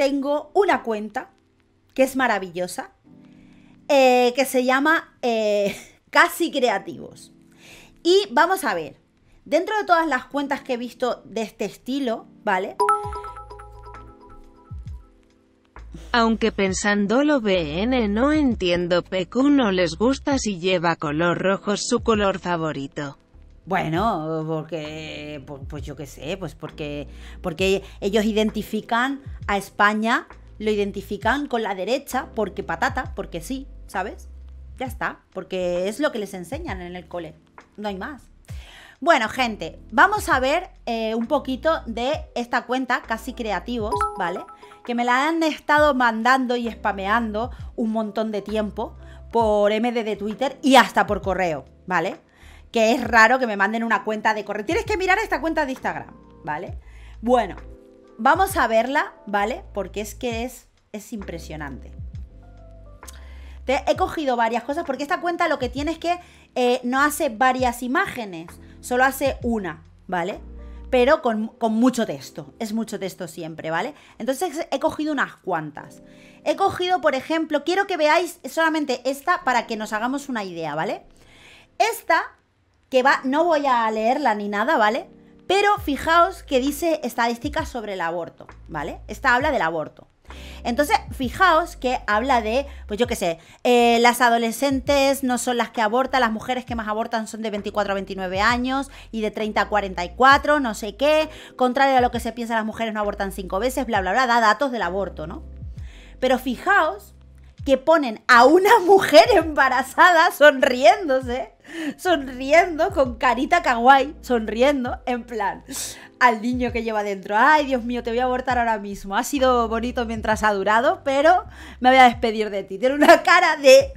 tengo una cuenta que es maravillosa, eh, que se llama eh, Casi Creativos. Y vamos a ver, dentro de todas las cuentas que he visto de este estilo, ¿vale? Aunque pensándolo BN no entiendo PQ no les gusta si lleva color rojo su color favorito. Bueno, porque, pues yo qué sé, pues porque, porque ellos identifican a España, lo identifican con la derecha, porque patata, porque sí, ¿sabes? Ya está, porque es lo que les enseñan en el cole, no hay más. Bueno, gente, vamos a ver eh, un poquito de esta cuenta, casi creativos, ¿vale? Que me la han estado mandando y spameando un montón de tiempo por MD de Twitter y hasta por correo, ¿vale? Que es raro que me manden una cuenta de correo. Tienes que mirar esta cuenta de Instagram, ¿vale? Bueno, vamos a verla, ¿vale? Porque es que es, es impresionante. Te, he cogido varias cosas porque esta cuenta lo que tiene es que eh, no hace varias imágenes, solo hace una, ¿vale? Pero con, con mucho texto, es mucho texto siempre, ¿vale? Entonces he cogido unas cuantas. He cogido, por ejemplo, quiero que veáis solamente esta para que nos hagamos una idea, ¿vale? Esta que va, no voy a leerla ni nada, ¿vale? Pero fijaos que dice estadísticas sobre el aborto, ¿vale? Esta habla del aborto. Entonces, fijaos que habla de, pues yo qué sé, eh, las adolescentes no son las que abortan, las mujeres que más abortan son de 24 a 29 años y de 30 a 44, no sé qué. Contrario a lo que se piensa, las mujeres no abortan cinco veces, bla, bla, bla, da datos del aborto, ¿no? Pero fijaos que ponen a una mujer embarazada sonriéndose sonriendo con carita kawaii, sonriendo, en plan, al niño que lleva dentro. Ay, Dios mío, te voy a abortar ahora mismo. Ha sido bonito mientras ha durado, pero me voy a despedir de ti. Tiene una cara de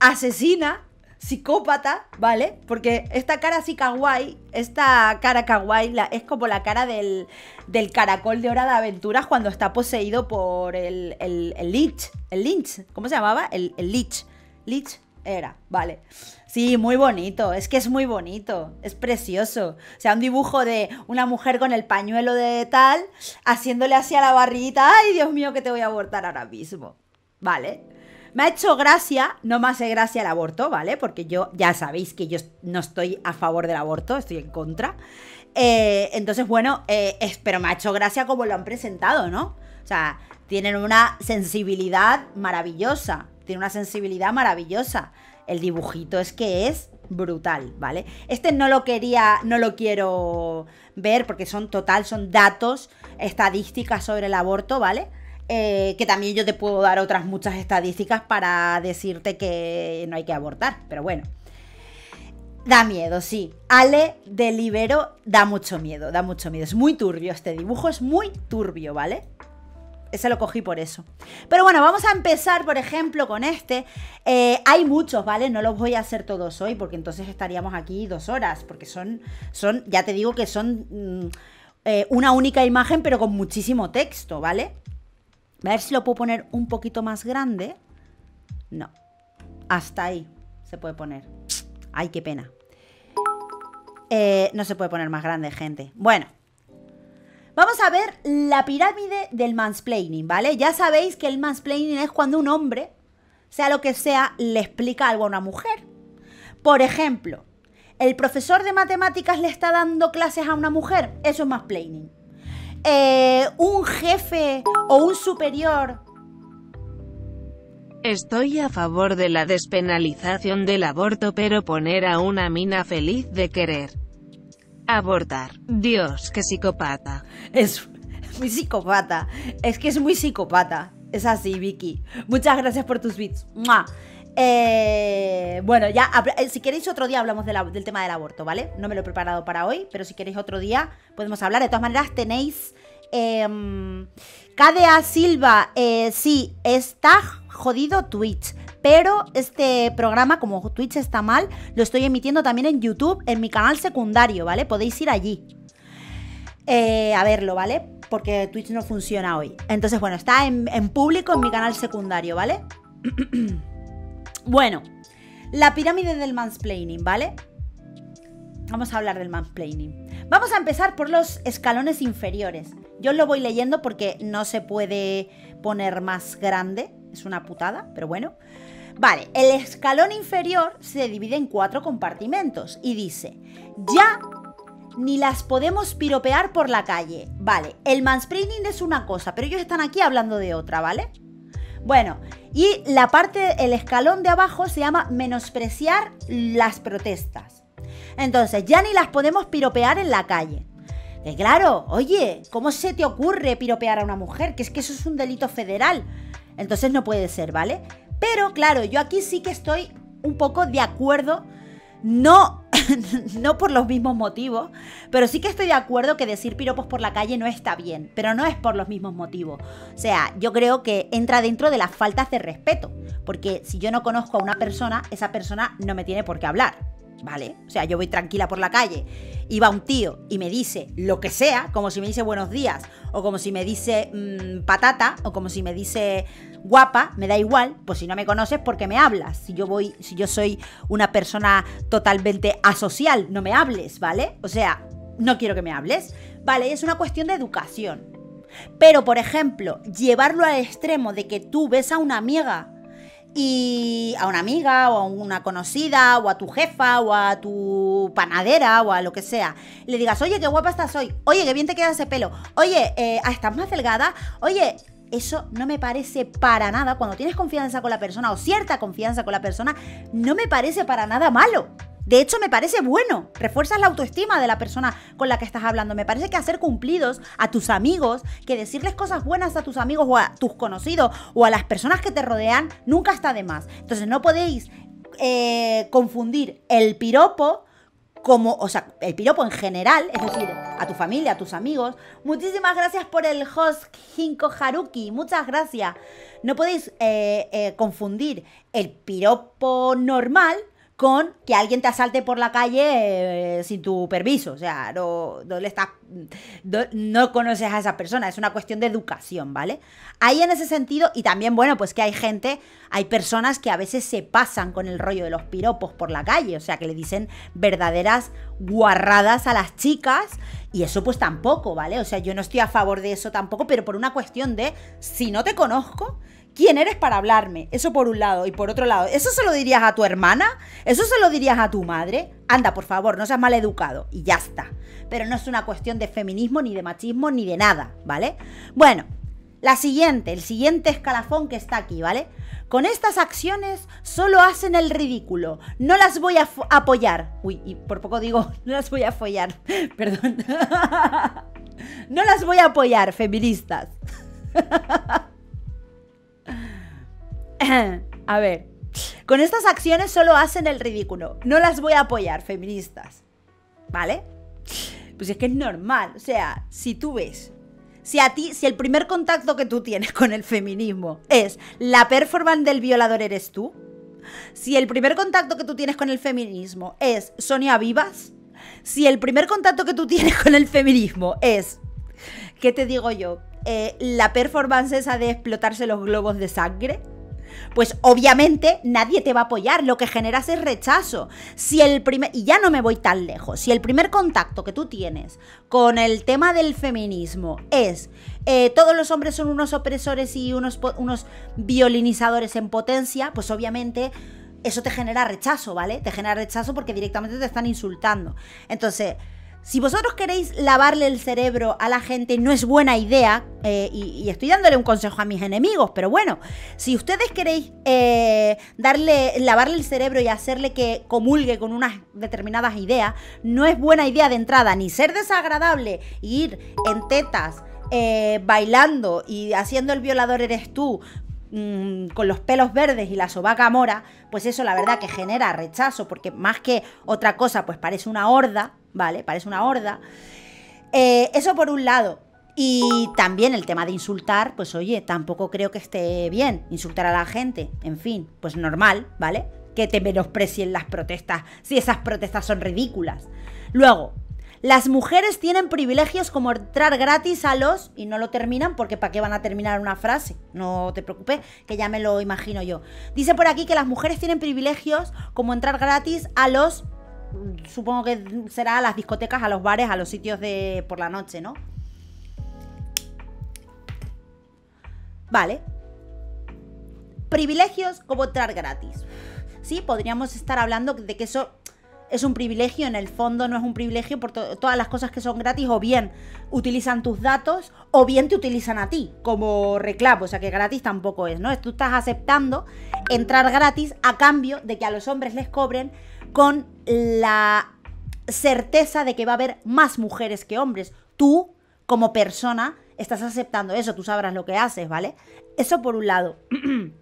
asesina, psicópata, ¿vale? Porque esta cara así kawaii, esta cara kawaii es como la cara del, del, caracol de Hora de Aventuras cuando está poseído por el, el, Lich. ¿El Lynch? ¿Cómo se llamaba? El, el Lich. Lich era, vale. Sí, muy bonito, es que es muy bonito, es precioso. O sea, un dibujo de una mujer con el pañuelo de tal, haciéndole así a la barriguita, ay Dios mío que te voy a abortar ahora mismo. Vale. Me ha hecho gracia, no me hace gracia el aborto, ¿vale? Porque yo, ya sabéis que yo no estoy a favor del aborto, estoy en contra. Eh, entonces, bueno, eh, pero me ha hecho gracia como lo han presentado, ¿no? O sea, tienen una sensibilidad maravillosa, tienen una sensibilidad maravillosa el dibujito es que es brutal, ¿vale? Este no lo quería, no lo quiero ver porque son total, son datos, estadísticas sobre el aborto, ¿vale? Eh, que también yo te puedo dar otras muchas estadísticas para decirte que no hay que abortar, pero bueno. Da miedo, sí. Ale de Libero da mucho miedo, da mucho miedo. Es muy turbio este dibujo, es muy turbio, ¿vale? Ese lo cogí por eso. Pero bueno, vamos a empezar, por ejemplo, con este. Eh, hay muchos, ¿vale? No los voy a hacer todos hoy porque entonces estaríamos aquí dos horas. Porque son, son ya te digo que son mm, eh, una única imagen pero con muchísimo texto, ¿vale? A ver si lo puedo poner un poquito más grande. No. Hasta ahí se puede poner. Ay, qué pena. Eh, no se puede poner más grande, gente. Bueno, Vamos a ver la pirámide del mansplaining, ¿vale? Ya sabéis que el mansplaining es cuando un hombre, sea lo que sea, le explica algo a una mujer. Por ejemplo, el profesor de matemáticas le está dando clases a una mujer, eso es mansplaining. Eh, un jefe o un superior Estoy a favor de la despenalización del aborto pero poner a una mina feliz de querer Abortar. Dios, qué psicópata. Es muy psicópata. Es que es muy psicópata. Es así, Vicky. Muchas gracias por tus bits. Eh, bueno, ya, eh, si queréis otro día hablamos del tema del aborto, ¿vale? No me lo he preparado para hoy, pero si queréis otro día podemos hablar. De todas maneras, tenéis... Eh, KDA Silva, sí, está jodido Twitch. Pero este programa, como Twitch está mal, lo estoy emitiendo también en YouTube, en mi canal secundario, ¿vale? Podéis ir allí eh, a verlo, ¿vale? Porque Twitch no funciona hoy. Entonces, bueno, está en, en público en mi canal secundario, ¿vale? bueno, la pirámide del mansplaining, ¿vale? Vamos a hablar del mansplaining. Vamos a empezar por los escalones inferiores. Yo lo voy leyendo porque no se puede poner más grande. Es una putada, pero bueno. Vale, el escalón inferior se divide en cuatro compartimentos y dice, ya ni las podemos piropear por la calle. Vale, el mansplaining es una cosa, pero ellos están aquí hablando de otra, ¿vale? Bueno, y la parte, el escalón de abajo se llama menospreciar las protestas. Entonces, ya ni las podemos piropear en la calle. Que claro, oye, ¿cómo se te ocurre piropear a una mujer? Que es que eso es un delito federal. Entonces no puede ser, ¿vale? Pero claro, yo aquí sí que estoy un poco de acuerdo, no, no por los mismos motivos, pero sí que estoy de acuerdo que decir piropos por la calle no está bien, pero no es por los mismos motivos. O sea, yo creo que entra dentro de las faltas de respeto, porque si yo no conozco a una persona, esa persona no me tiene por qué hablar. ¿Vale? O sea, yo voy tranquila por la calle y va un tío y me dice lo que sea, como si me dice buenos días, o como si me dice mm, patata, o como si me dice guapa, me da igual, pues si no me conoces, ¿por qué me hablas? Si yo voy, si yo soy una persona totalmente asocial, no me hables, ¿vale? O sea, no quiero que me hables, ¿vale? Es una cuestión de educación. Pero, por ejemplo, llevarlo al extremo de que tú ves a una amiga y a una amiga o a una conocida o a tu jefa o a tu panadera o a lo que sea, le digas, oye, qué guapa estás hoy, oye, qué bien te queda ese pelo, oye, eh, ah, estás más delgada, oye, eso no me parece para nada, cuando tienes confianza con la persona o cierta confianza con la persona, no me parece para nada malo. De hecho, me parece bueno. Refuerzas la autoestima de la persona con la que estás hablando. Me parece que hacer cumplidos a tus amigos, que decirles cosas buenas a tus amigos o a tus conocidos o a las personas que te rodean, nunca está de más. Entonces, no podéis eh, confundir el piropo como, o sea, el piropo en general, es decir, a tu familia, a tus amigos. Muchísimas gracias por el host Hinko Haruki, muchas gracias. No podéis eh, eh, confundir el piropo normal con que alguien te asalte por la calle eh, sin tu permiso. O sea, no, le estás. No, conoces a esa persona. Es una cuestión de educación, ¿vale? Ahí en ese sentido, y también, bueno, pues que hay gente, hay personas que a veces se pasan con el rollo de los piropos por la calle. O sea, que le dicen verdaderas guarradas a las chicas. Y eso, pues tampoco, ¿vale? O sea, yo no estoy a favor de eso tampoco, pero por una cuestión de si no te conozco quién eres para hablarme. Eso por un lado. Y por otro lado, ¿eso se lo dirías a tu hermana? ¿Eso se lo dirías a tu madre? Anda, por favor, no seas mal educado. Y ya está. Pero no es una cuestión de feminismo, ni de machismo, ni de nada, ¿vale? Bueno, la siguiente, el siguiente escalafón que está aquí, ¿vale? Con estas acciones solo hacen el ridículo. No las voy a apoyar. Uy, y por poco digo, no las voy a follar. Perdón. no las voy a apoyar, feministas. a ver, con estas acciones solo hacen el ridículo. No las voy a apoyar, feministas. ¿Vale? Pues es que es normal. O sea, si tú ves si a ti, si el primer contacto que tú tienes con el feminismo es la performance del violador eres tú, si el primer contacto que tú tienes con el feminismo es Sonia Vivas, si el primer contacto que tú tienes con el feminismo es, ¿qué te digo yo? Eh, la performance esa de explotarse los globos de sangre, pues obviamente nadie te va a apoyar, lo que generas es rechazo. Si el primer, y ya no me voy tan lejos, si el primer contacto que tú tienes con el tema del feminismo es eh, todos los hombres son unos opresores y unos, unos violinizadores en potencia, pues obviamente eso te genera rechazo, ¿vale? Te genera rechazo porque directamente te están insultando. Entonces, si vosotros queréis lavarle el cerebro a la gente, no es buena idea, eh, y, estoy dándole un consejo a mis enemigos, pero bueno, si ustedes queréis eh, darle, lavarle el cerebro y hacerle que comulgue con unas determinadas ideas, no es buena idea de entrada ni ser desagradable, ir en tetas, eh, bailando y haciendo el violador eres tú, mm, con los pelos verdes y la sobaca mora, pues eso la verdad que genera rechazo, porque más que otra cosa, pues parece una horda, ¿vale? Parece una horda. Eh, eso por un lado. Y también el tema de insultar, pues oye, tampoco creo que esté bien insultar a la gente. En fin, pues normal, ¿vale? Que te menosprecien las protestas, si esas protestas son ridículas. Luego, las mujeres tienen privilegios como entrar gratis a los... Y no lo terminan porque ¿para qué van a terminar una frase? No te preocupes, que ya me lo imagino yo. Dice por aquí que las mujeres tienen privilegios como entrar gratis a los supongo que será a las discotecas, a los bares, a los sitios de por la noche, ¿no? Vale. Privilegios como entrar gratis. Sí, podríamos estar hablando de que eso es un privilegio, en el fondo no es un privilegio por todas las cosas que son gratis, o bien utilizan tus datos, o bien te utilizan a ti como reclamo, o sea que gratis tampoco es, ¿no? Tú estás aceptando entrar gratis a cambio de que a los hombres les cobren con la certeza de que va a haber más mujeres que hombres. Tú, como persona, estás aceptando eso, tú sabrás lo que haces, ¿vale? Eso por un lado.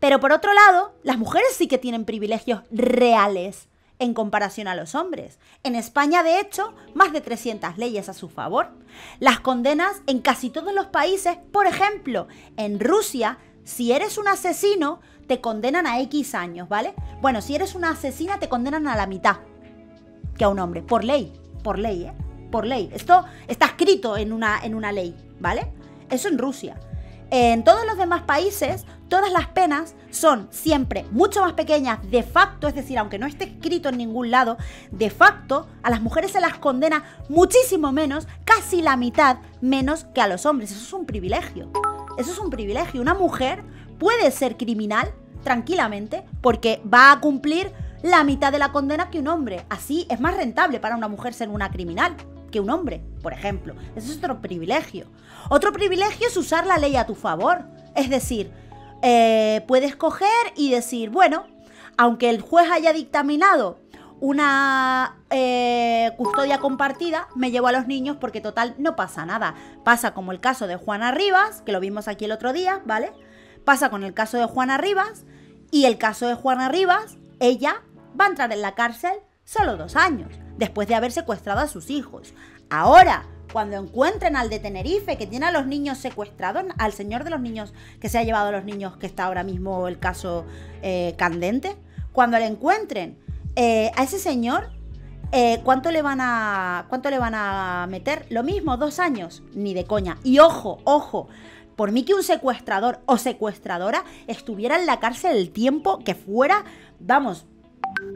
Pero por otro lado, las mujeres sí que tienen privilegios reales en comparación a los hombres. En España, de hecho, más de 300 leyes a su favor. Las condenas en casi todos los países, por ejemplo, en Rusia, si eres un asesino, te condenan a X años, ¿vale? Bueno, si eres una asesina, te condenan a la mitad que a un hombre, por ley, por ley, ¿eh? Por ley. Esto está escrito en una, en una ley, ¿vale? Eso en Rusia. En todos los demás países, todas las penas son siempre mucho más pequeñas de facto, es decir, aunque no esté escrito en ningún lado, de facto a las mujeres se las condena muchísimo menos, casi la mitad menos que a los hombres. Eso es un privilegio. Eso es un privilegio. Una mujer puede ser criminal tranquilamente porque va a cumplir la mitad de la condena que un hombre. Así es más rentable para una mujer ser una criminal que un hombre, por ejemplo. Eso es otro privilegio. Otro privilegio es usar la ley a tu favor. Es decir, eh, puedes coger y decir, bueno, aunque el juez haya dictaminado una eh, custodia compartida, me llevo a los niños porque total no pasa nada. Pasa como el caso de Juana Rivas, que lo vimos aquí el otro día, ¿vale? Pasa con el caso de Juana Rivas y el caso de Juana Rivas, ella va a entrar en la cárcel solo dos años después de haber secuestrado a sus hijos. Ahora, cuando encuentren al de Tenerife que tiene a los niños secuestrados, al señor de los niños que se ha llevado a los niños, que está ahora mismo el caso eh, candente, cuando le encuentren eh, a ese señor, eh, ¿cuánto, le van a, ¿cuánto le van a meter? Lo mismo, dos años, ni de coña. Y ojo, ojo, por mí que un secuestrador o secuestradora estuviera en la cárcel el tiempo que fuera, vamos,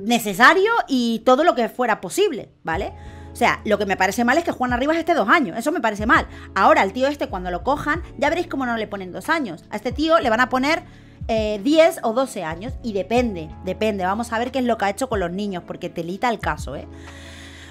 necesario y todo lo que fuera posible, ¿vale? O sea, lo que me parece mal es que Juan Arribas esté dos años. Eso me parece mal. Ahora, el tío este, cuando lo cojan, ya veréis cómo no le ponen dos años. A este tío le van a poner 10 eh, o 12 años. Y depende, depende. Vamos a ver qué es lo que ha hecho con los niños, porque telita el caso, ¿eh?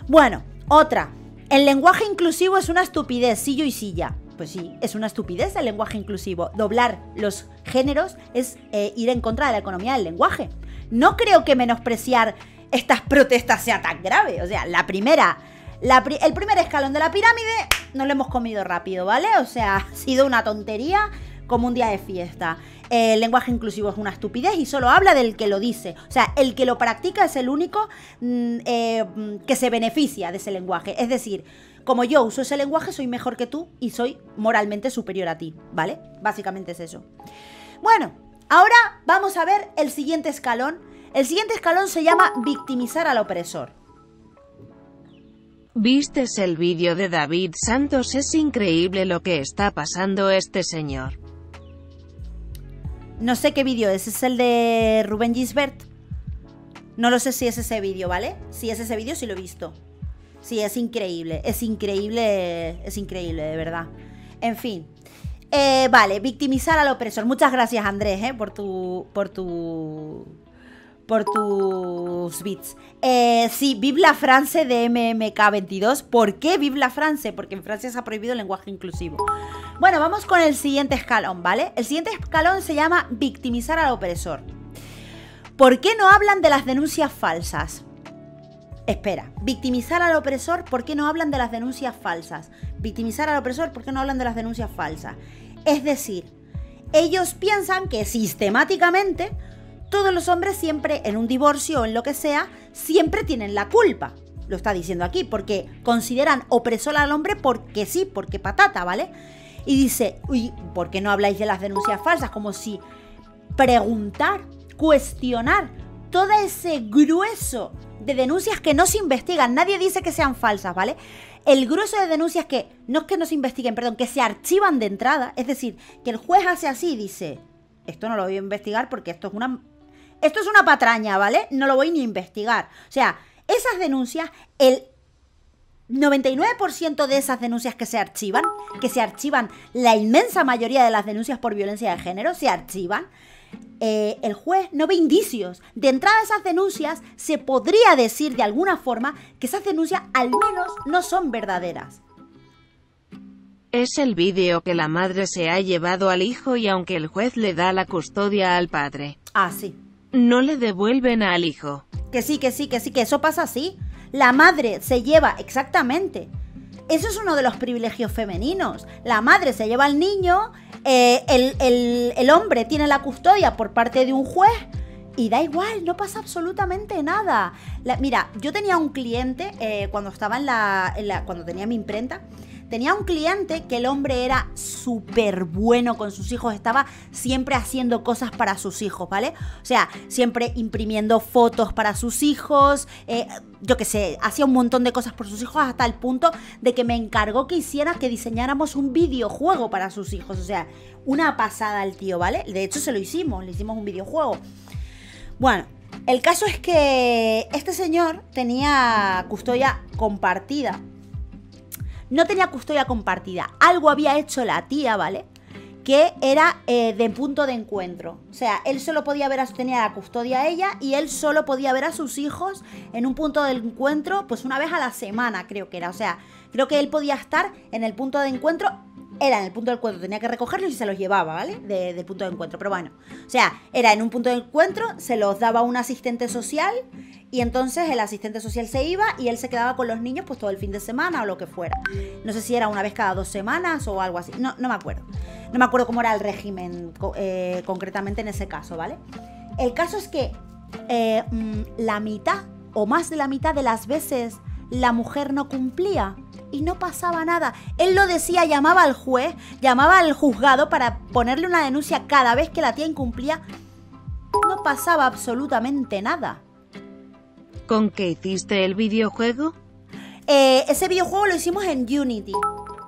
Bueno, otra. El lenguaje inclusivo es una estupidez, sillo y silla. Pues sí, es una estupidez el lenguaje inclusivo. Doblar los géneros es eh, ir en contra de la economía del lenguaje no creo que menospreciar estas protestas sea tan grave. O sea, la primera, el primer escalón de la pirámide no lo hemos comido rápido, ¿vale? O sea, ha sido una tontería como un día de fiesta. El lenguaje inclusivo es una estupidez y solo habla del que lo dice. O sea, el que lo practica es el único mm, eh, que se beneficia de ese lenguaje. Es decir, como yo uso ese lenguaje, soy mejor que tú y soy moralmente superior a ti, ¿vale? Básicamente es eso. Bueno, Ahora vamos a ver el siguiente escalón. El siguiente escalón se llama victimizar al opresor. ¿Vistes el vídeo de David Santos? Es increíble lo que está pasando este señor. No sé qué vídeo es, es el de Rubén Gisbert. No lo sé si es ese vídeo, ¿vale? Si es ese vídeo, sí lo he visto. Sí, es increíble, es increíble, es increíble, de verdad. En fin, eh, vale, victimizar al opresor. Muchas gracias, Andrés, eh, por tu. por tu. por tus bits. Eh, sí, Vive la France de MMK22. ¿Por qué Vive la France? Porque en Francia se ha prohibido el lenguaje inclusivo. Bueno, vamos con el siguiente escalón, ¿vale? El siguiente escalón se llama victimizar al opresor. ¿Por qué no hablan de las denuncias falsas? Espera, victimizar al opresor, ¿por qué no hablan de las denuncias falsas? Victimizar al opresor, ¿por qué no hablan de las denuncias falsas? Es decir, ellos piensan que sistemáticamente todos los hombres siempre en un divorcio o en lo que sea, siempre tienen la culpa. Lo está diciendo aquí, porque consideran opresor al hombre porque sí, porque patata, ¿vale? Y dice, uy, ¿por qué no habláis de las denuncias falsas? Como si preguntar, cuestionar todo ese grueso de denuncias que no se investigan, nadie dice que sean falsas, ¿vale? el grueso de denuncias que no es que no se investiguen, perdón, que se archivan de entrada, es decir, que el juez hace así y dice, esto no lo voy a investigar porque esto es una esto es una patraña, ¿vale? No lo voy ni a investigar. O sea, esas denuncias el 99% de esas denuncias que se archivan, que se archivan, la inmensa mayoría de las denuncias por violencia de género se archivan, eh, el juez no ve indicios. De entrada a esas denuncias se podría decir de alguna forma que esas denuncias al menos no son verdaderas. Es el vídeo que la madre se ha llevado al hijo y aunque el juez le da la custodia al padre. Ah, sí. No le devuelven al hijo. Que sí, que sí, que sí, que eso pasa así. La madre se lleva exactamente. Eso es uno de los privilegios femeninos. La madre se lleva al niño, eh, el, hombre tiene la custodia por parte de un juez y da igual, no pasa absolutamente nada. mira, yo tenía un cliente eh, cuando estaba en la, cuando tenía mi imprenta tenía un cliente que el hombre era súper bueno con sus hijos, estaba siempre haciendo cosas para sus hijos, ¿vale? O sea, siempre imprimiendo fotos para sus hijos, eh, yo qué sé, hacía un montón de cosas por sus hijos hasta el punto de que me encargó que hiciera que diseñáramos un videojuego para sus hijos, o sea, una pasada el tío, ¿vale? De hecho se lo hicimos, le hicimos un videojuego. Bueno, el caso es que este señor tenía custodia compartida no tenía custodia compartida. Algo había hecho la tía, ¿vale? Que era eh, de punto de encuentro. O sea, él solo podía ver a su, tenía la custodia a ella y él solo podía ver a sus hijos en un punto de encuentro, pues una vez a la semana, creo que era. O sea, creo que él podía estar en el punto de encuentro era en el punto de encuentro, tenía que recogerlos y se los llevaba, ¿vale? del punto de encuentro. Pero bueno, o sea, era en un punto de encuentro, se los daba un asistente social y entonces el asistente social se iba y él se quedaba con los niños pues todo el fin de semana o lo que fuera. No sé si era una vez cada dos semanas o algo así. No, no me acuerdo. No me acuerdo cómo era el régimen eh, concretamente en ese caso, ¿vale? El caso es que eh, mm, la mitad o más de la mitad de las veces la mujer no cumplía y no pasaba nada. Él lo decía, llamaba al juez, llamaba al juzgado para ponerle una denuncia cada vez que la tía incumplía. No pasaba absolutamente nada. ¿Con qué hiciste el videojuego? Eh, ese videojuego lo hicimos en Unity.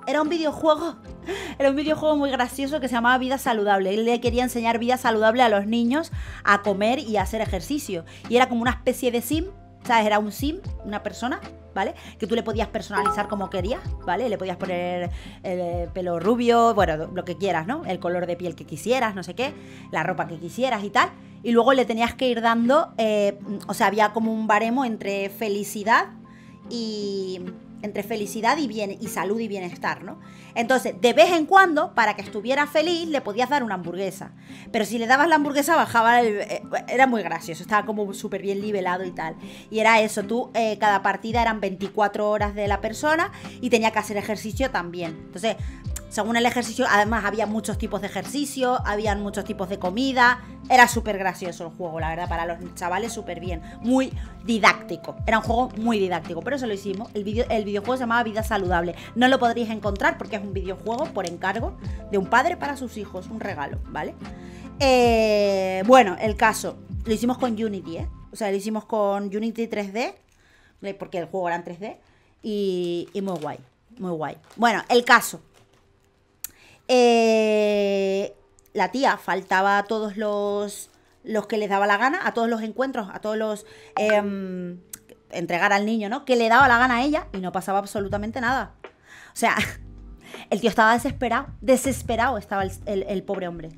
Era un videojuego. Era un videojuego muy gracioso que se llamaba Vida Saludable. Él le quería enseñar vida saludable a los niños a comer y a hacer ejercicio. Y era como una especie de sim. ¿Sabes? Era un sim, una persona, ¿vale? Que tú le podías personalizar como querías, ¿vale? Le podías poner el eh, pelo rubio, bueno, lo que quieras, ¿no? El color de piel que quisieras, no sé qué, la ropa que quisieras y tal y luego le tenías que ir dando, eh, o sea, había como un baremo entre felicidad y entre felicidad y bien y salud y bienestar, ¿no? Entonces, de vez en cuando, para que estuviera feliz, le podías dar una hamburguesa. Pero si le dabas la hamburguesa, bajaba el, eh, era muy gracioso, estaba como súper bien nivelado y tal. Y era eso, tú, eh, cada partida eran 24 horas de la persona y tenía que hacer ejercicio también. Entonces, según el ejercicio, además había muchos tipos de ejercicio, habían muchos tipos de comida. Era súper gracioso el juego, la verdad, para los chavales súper bien. Muy didáctico. Era un juego muy didáctico, pero eso lo hicimos. El, video, el videojuego se llamaba Vida Saludable. No lo podríais encontrar porque es un videojuego por encargo de un padre para sus hijos, un regalo, ¿vale? Eh, bueno, el caso, lo hicimos con Unity, ¿eh? O sea, lo hicimos con Unity 3D, porque el juego era en 3D, y, y muy guay, muy guay. Bueno, el caso, eh, la tía faltaba a todos los, los que les daba la gana, a todos los encuentros, a todos los... Em, entregar al niño, ¿no? Que le daba la gana a ella y no pasaba absolutamente nada. O sea, el tío estaba desesperado, desesperado estaba el, pobre hombre.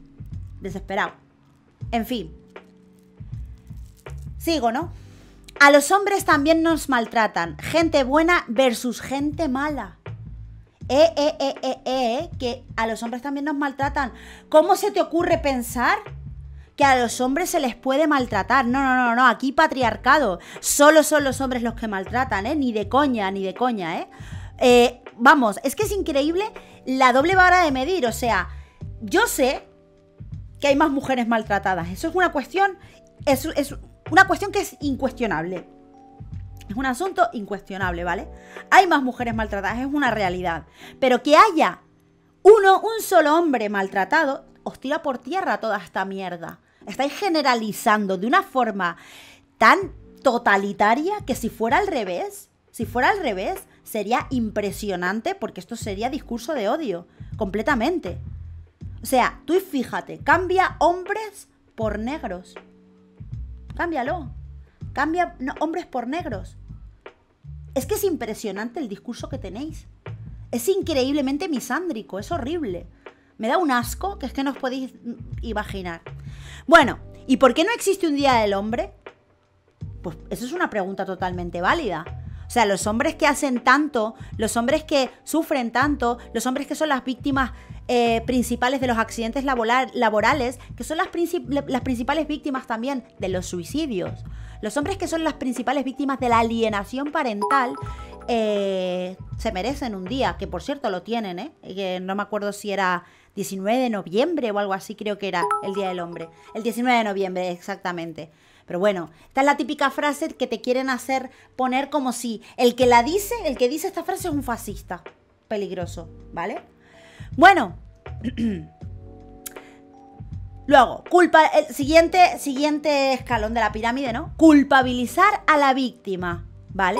Desesperado. En fin. Sigo, ¿no? A los hombres también nos maltratan. Gente buena versus gente mala eh, eh, eh, que a los hombres también nos maltratan. ¿Cómo se te ocurre pensar que a los hombres se les puede maltratar? No, no, no, no, aquí patriarcado. Solo son los hombres los que maltratan, ¿eh? Ni de coña, ni de coña, ¿eh? vamos, es que es increíble la doble vara de medir. O sea, yo sé que hay más mujeres maltratadas. Eso es una cuestión, es, es una cuestión que es incuestionable. Es un asunto incuestionable, ¿vale? Hay más mujeres maltratadas, es una realidad. Pero que haya uno, un solo hombre maltratado, os tira por tierra toda esta mierda. Estáis generalizando de una forma tan totalitaria que si fuera al revés, si fuera al revés, sería impresionante porque esto sería discurso de odio, completamente. O sea, tú fíjate, cambia hombres por negros. Cámbialo. Cambia hombres por negros. Es que es impresionante el discurso que tenéis. Es increíblemente misándrico, es horrible. Me da un asco que es que no os podéis imaginar. Bueno, ¿y por qué no existe un Día del Hombre? Pues eso es una pregunta totalmente válida. O sea, los hombres que hacen tanto, los hombres que sufren tanto, los hombres que son las víctimas eh, principales de los accidentes laborales, que son las, las principales víctimas también de los suicidios, los hombres que son las principales víctimas de la alienación parental, eh, se merecen un día, que por cierto lo tienen, ¿eh? Que no me acuerdo si era 19 de noviembre o algo así, creo que era el Día del Hombre. El 19 de noviembre, exactamente. Pero bueno, esta es la típica frase que te quieren hacer poner como si el que la dice, el que dice esta frase es un fascista. Peligroso, ¿vale? Bueno. Luego, culpa, el siguiente, siguiente escalón de la pirámide, ¿no? Culpabilizar a la víctima, ¿vale?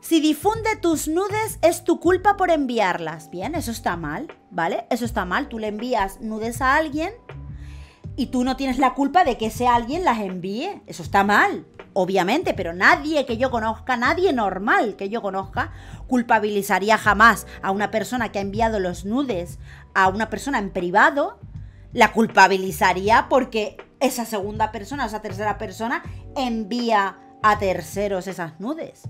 Si difunde tus nudes es tu culpa por enviarlas. Bien, eso está mal, ¿vale? Eso está mal. Tú le envías nudes a alguien y tú no tienes la culpa de que ese alguien las envíe. Eso está mal, obviamente, pero nadie que yo conozca, nadie normal que yo conozca, culpabilizaría jamás a una persona que ha enviado los nudes a una persona en privado, la culpabilizaría porque esa segunda persona, esa tercera persona, envía a terceros esas nudes.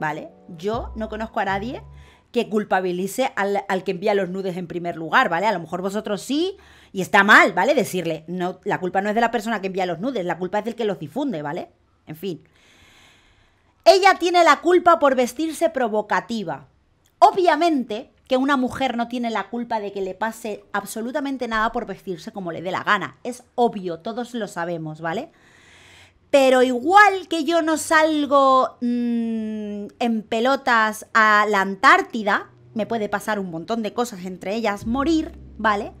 ¿Vale? Yo no conozco a nadie que culpabilice al, al, que envía los nudes en primer lugar, ¿vale? A lo mejor vosotros sí, y está mal, ¿vale? Decirle, no, la culpa no es de la persona que envía los nudes, la culpa es del que los difunde, ¿vale? En fin. Ella tiene la culpa por vestirse provocativa. Obviamente que una mujer no tiene la culpa de que le pase absolutamente nada por vestirse como le dé la gana. Es obvio, todos lo sabemos, ¿vale? Pero igual que yo no salgo mmm, en pelotas a la Antártida, me puede pasar un montón de cosas, entre ellas morir, ¿vale?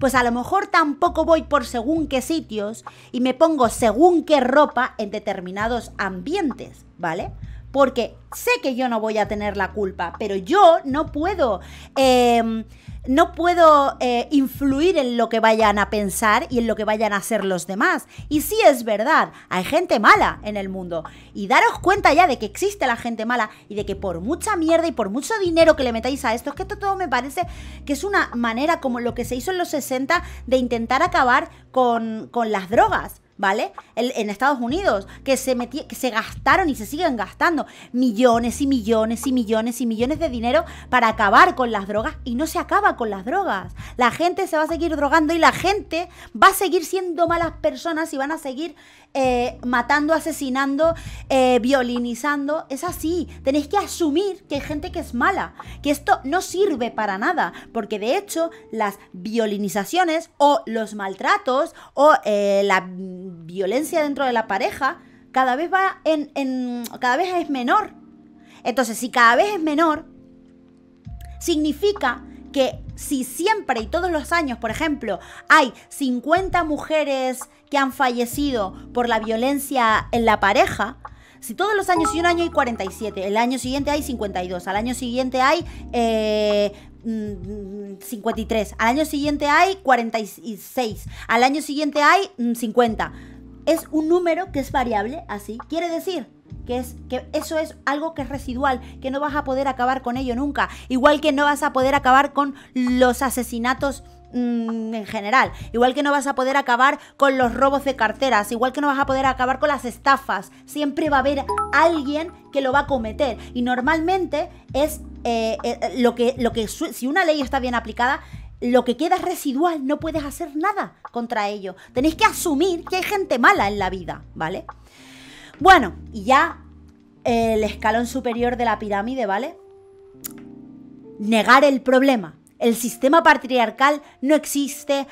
Pues a lo mejor tampoco voy por según qué sitios y me pongo según qué ropa en determinados ambientes, ¿vale? Porque sé que yo no voy a tener la culpa, pero yo no puedo... Eh, no puedo eh, influir en lo que vayan a pensar y en lo que vayan a hacer los demás. Y sí es verdad, hay gente mala en el mundo. Y daros cuenta ya de que existe la gente mala y de que por mucha mierda y por mucho dinero que le metáis a esto, es que esto todo me parece que es una manera como lo que se hizo en los 60 de intentar acabar con, con las drogas. ¿Vale? en Estados Unidos, que se, que se gastaron y se siguen gastando millones y millones y millones y millones de dinero para acabar con las drogas y no se acaba con las drogas. La gente se va a seguir drogando y la gente va a seguir siendo malas personas y van a seguir eh, matando, asesinando, eh, violinizando. Es así. Tenéis que asumir que hay gente que es mala, que esto no sirve para nada, porque de hecho las violinizaciones o los maltratos o eh, la violencia dentro de la pareja cada vez va en, en cada vez es menor. Entonces, si cada vez es menor, significa que si siempre y todos los años, por ejemplo, hay 50 mujeres que han fallecido por la violencia en la pareja, si todos los años y un año hay 47, el año siguiente hay 52, al año siguiente hay 53, eh, al año siguiente hay 46, al año siguiente hay 50. Mm, es un número que es variable, así. Quiere decir que, es, que eso es algo que es residual, que no vas a poder acabar con ello nunca. Igual que no vas a poder acabar con los asesinatos mm, en general. Igual que no vas a poder acabar con los robos de carteras, igual que no vas a poder acabar con las estafas. Siempre va a haber alguien que lo va a cometer. Y normalmente es eh, eh, lo que, lo que si una ley está bien aplicada, lo que queda es residual, no puedes hacer nada contra ello. Tenéis que asumir que hay gente mala en la vida, ¿vale? Bueno, y ya el escalón superior de la pirámide, ¿vale? Negar el problema. El sistema patriarcal no existe.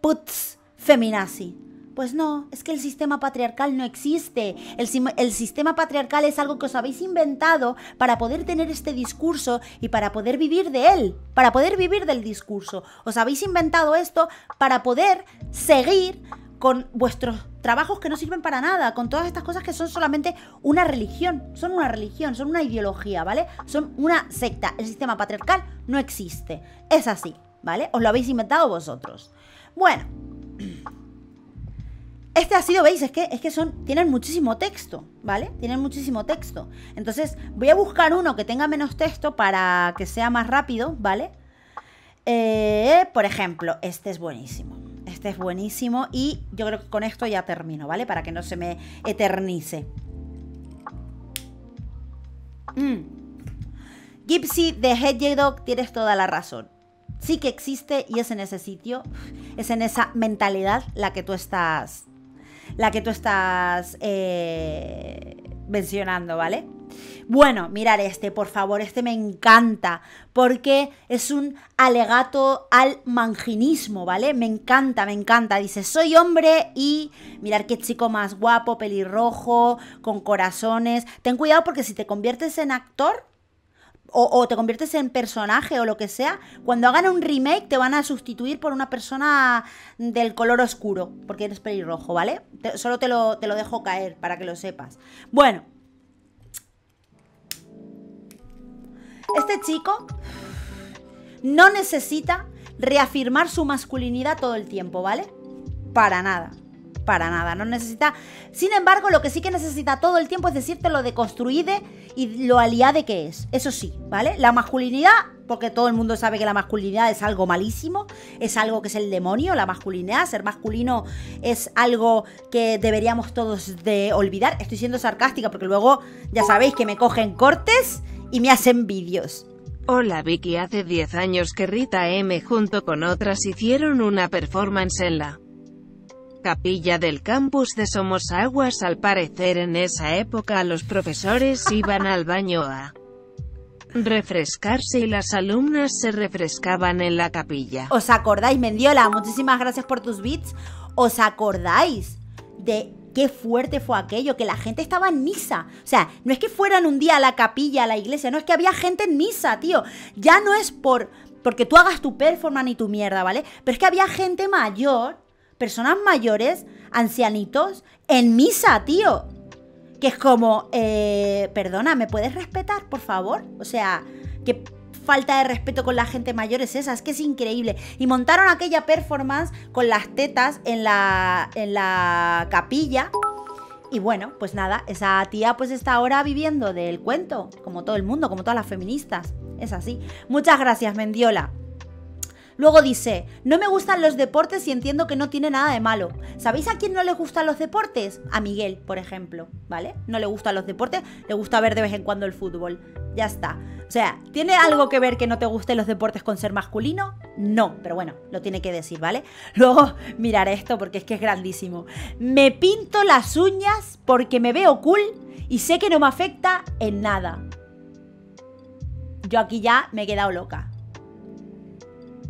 Putz, feminazi. Pues no, es que el sistema patriarcal no existe. El, el, sistema patriarcal es algo que os habéis inventado para poder tener este discurso y para poder vivir de él, para poder vivir del discurso. Os habéis inventado esto para poder seguir con vuestros trabajos que no sirven para nada, con todas estas cosas que son solamente una religión, son una religión, son una ideología, ¿vale? Son una secta. El sistema patriarcal no existe. Es así, ¿vale? Os lo habéis inventado vosotros. Bueno. Este ha sido, veis, es que, es que son, tienen muchísimo texto, ¿vale? Tienen muchísimo texto. Entonces, voy a buscar uno que tenga menos texto para que sea más rápido, ¿vale? Eh, por ejemplo, este es buenísimo. Este es buenísimo y yo creo que con esto ya termino, ¿vale? Para que no se me eternice. Mm. Gypsy de Hedgehog, tienes toda la razón. Sí que existe y es en ese sitio, es en esa mentalidad la que tú estás, la que tú estás eh, mencionando, ¿vale? Bueno, mirar este, por favor, este me encanta, porque es un alegato al manginismo, ¿vale? Me encanta, me encanta. Dice, soy hombre y mirar qué chico más guapo, pelirrojo, con corazones. Ten cuidado porque si te conviertes en actor, o, te conviertes en personaje o lo que sea, cuando hagan un remake te van a sustituir por una persona del color oscuro, porque eres pelirrojo, ¿vale? solo te lo, te lo dejo caer para que lo sepas. Bueno, Este chico no necesita reafirmar su masculinidad todo el tiempo, ¿vale? Para nada. Para nada, no necesita. Sin embargo, lo que sí que necesita todo el tiempo es decirte lo deconstruide y lo aliade que es. Eso sí, ¿vale? La masculinidad, porque todo el mundo sabe que la masculinidad es algo malísimo, es algo que es el demonio, la masculinidad, ser masculino es algo que deberíamos todos de olvidar. Estoy siendo sarcástica porque luego ya sabéis que me cogen cortes y me hacen vídeos. Hola Vicky, hace 10 años que Rita M junto con otras hicieron una performance en la capilla del campus de Somos Aguas. Al parecer en esa época los profesores iban al baño a refrescarse y las alumnas se refrescaban en la capilla. ¿Os acordáis, Mendiola? Muchísimas gracias por tus beats. ¿Os acordáis de qué fuerte fue aquello, que la gente estaba en misa. O sea, no es que fueran un día a la capilla, a la iglesia, no es que había gente en misa, tío. Ya no es por porque tú hagas tu performance y tu mierda, ¿vale? Pero es que había gente mayor, personas mayores, ancianitos, en misa, tío. Que es como, eh, perdona, ¿me puedes respetar, por favor? O sea, que falta de respeto con la gente mayor es esa, es que es increíble. Y montaron aquella performance con las tetas en la, en la capilla. Y bueno, pues nada, esa tía pues está ahora viviendo del cuento, como todo el mundo, como todas las feministas. Es así. Muchas gracias, Mendiola. Luego dice, no me gustan los deportes y entiendo que no tiene nada de malo. ¿Sabéis a quién no le gustan los deportes? A Miguel, por ejemplo, ¿vale? No le gustan los deportes, le gusta ver de vez en cuando el fútbol. Ya está. O sea, ¿tiene algo que ver que no te gusten los deportes con ser masculino? No, pero bueno, lo tiene que decir, ¿vale? Luego, mirar esto porque es que es grandísimo. Me pinto las uñas porque me veo cool y sé que no me afecta en nada. Yo aquí ya me he quedado loca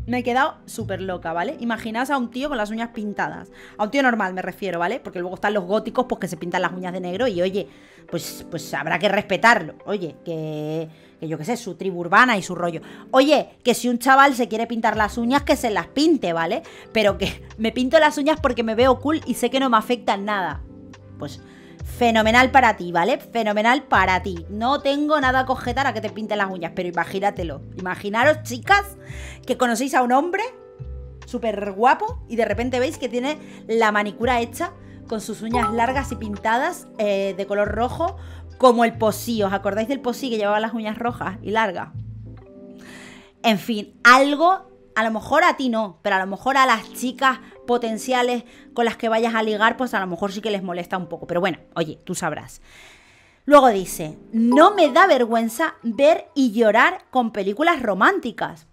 me he quedado súper loca, ¿vale? Imaginaos a un tío con las uñas pintadas. A un tío normal me refiero, ¿vale? Porque luego están los góticos pues que se pintan las uñas de negro y oye, pues, pues habrá que respetarlo. Oye, que, que yo qué sé, su tribu urbana y su rollo. Oye, que si un chaval se quiere pintar las uñas, que se las pinte, ¿vale? Pero que me pinto las uñas porque me veo cool y sé que no me afecta en nada. Pues fenomenal para ti, ¿vale? Fenomenal para ti. No tengo nada a cogetar a que te pinten las uñas, pero imagínatelo. Imaginaros, chicas, que conocéis a un hombre súper guapo y de repente veis que tiene la manicura hecha con sus uñas largas y pintadas eh, de color rojo, como el posí. ¿Os acordáis del posí que llevaba las uñas rojas y largas? En fin, algo a lo mejor a ti no, pero a lo mejor a las chicas potenciales con las que vayas a ligar, pues a lo mejor sí que les molesta un poco. Pero bueno, oye, tú sabrás. Luego dice, no me da vergüenza ver y llorar con películas románticas.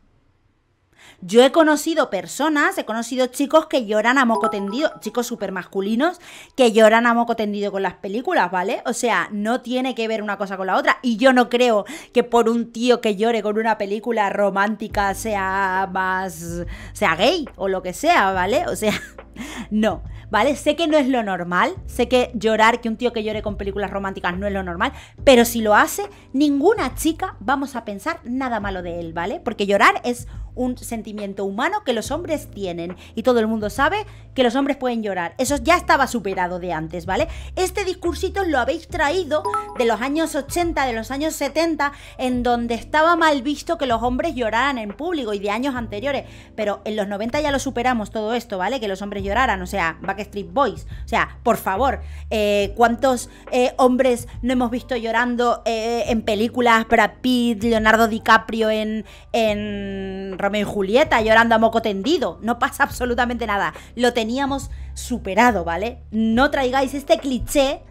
Yo he conocido personas, he conocido chicos que lloran a moco tendido, chicos súper masculinos que lloran a moco tendido con las películas, ¿vale? O sea, no tiene que ver una cosa con la otra. Y yo no creo que por un tío que llore con una película romántica sea más. sea gay o lo que sea, ¿vale? O sea, no. ¿Vale? Sé que no es lo normal, sé que llorar, que un tío que llore con películas románticas no es lo normal, pero si lo hace, ninguna chica vamos a pensar nada malo de él, ¿vale? Porque llorar es un sentimiento humano que los hombres tienen. Y todo el mundo sabe que los hombres pueden llorar. Eso ya estaba superado de antes, ¿vale? Este discursito lo habéis traído de los años 80, de los años 70, en donde estaba mal visto que los hombres lloraran en público y de años anteriores. Pero en los 90 ya lo superamos todo esto, ¿vale? Que los hombres lloraran, o sea, Backstreet Boys. O sea, por favor, eh, ¿cuántos eh, hombres no hemos visto llorando eh, en películas? Brad Pitt, Leonardo DiCaprio en, en Romeo y Julieta, llorando a moco tendido. No pasa absolutamente nada. Lo teníamos superado, ¿vale? No traigáis este cliché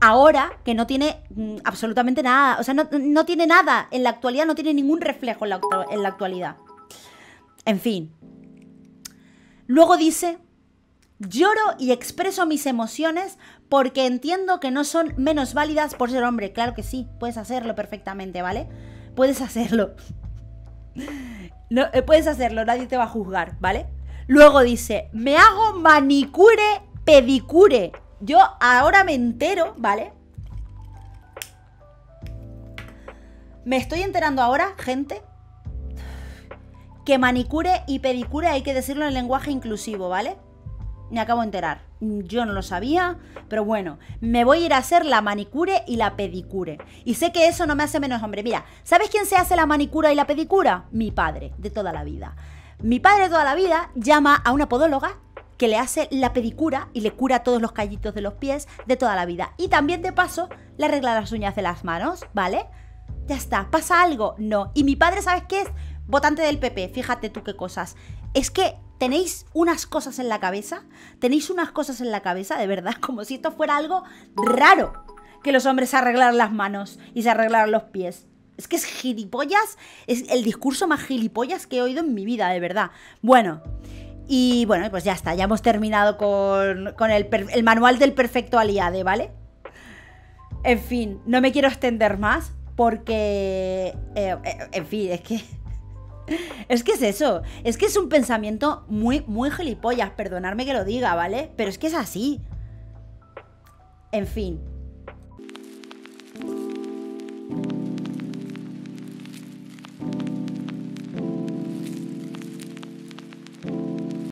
ahora que no tiene mm, absolutamente nada, o sea, no, tiene nada en la actualidad, no tiene ningún reflejo en la, en la actualidad. En fin. Luego dice, lloro y expreso mis emociones porque entiendo que no son menos válidas por ser hombre. Claro que sí, puedes hacerlo perfectamente, ¿vale? Puedes hacerlo. Eh, puedes hacerlo, nadie te va a juzgar, ¿vale? Luego dice, me hago manicure, pedicure. Yo ahora me entero, ¿vale? Me estoy enterando ahora, gente, que manicure y pedicure hay que decirlo en lenguaje inclusivo, ¿vale? Me acabo de enterar. Yo no lo sabía, pero bueno, me voy a ir a hacer la manicure y la pedicure. Y sé que eso no me hace menos hombre. Mira, ¿sabes quién se hace la manicura y la pedicura? Mi padre, de toda la vida. Mi padre de toda la vida llama a una podóloga que le hace la pedicura y le cura todos los callitos de los pies de toda la vida. Y también de paso le arregla las uñas de las manos, ¿vale? Ya está, ¿pasa algo? No. Y mi padre, ¿sabes qué es? Votante del PP, fíjate tú qué cosas. Es que tenéis unas cosas en la cabeza, tenéis unas cosas en la cabeza, de verdad, como si esto fuera algo raro, que los hombres se arreglaran las manos y se arreglaran los pies. Es que es gilipollas, es el discurso más gilipollas que he oído en mi vida, de verdad. Bueno, y bueno, pues ya está, ya hemos terminado con, el, manual del perfecto aliade, ¿vale? En fin, no me quiero extender más porque, eh, eh, en fin, es que es que es eso, es que es un pensamiento muy, muy gilipollas, perdonadme que lo diga, ¿vale? Pero es que es así. En fin,